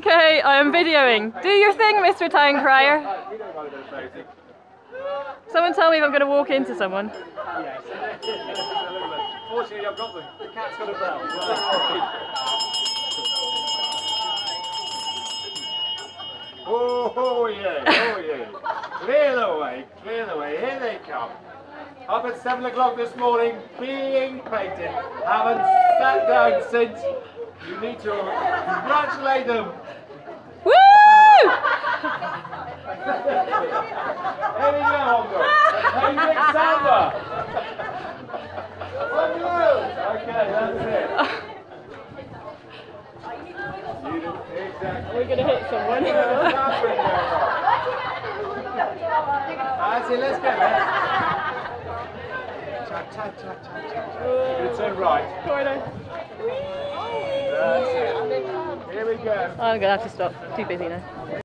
Okay, I am videoing. Do your thing, Mr. Town Crier. Someone tell me if I'm going to walk into someone. Fortunately, I've got the, the cat's got a bell. Oh, oh yeah, oh yeah. Clear the way, clear the way. Here they come. Up at 7 o'clock this morning, being painted. Haven't sat down since. You need to congratulate them. Woo! Here we go, Ongo. Painting Samba. Ongo. Okay, that's it. You do, exactly. We're going to hit someone. That's it, let's go, man. Cha, cha, cha, cha, cha. You're turn right. Corner. I'm going to have to stop. Too busy now.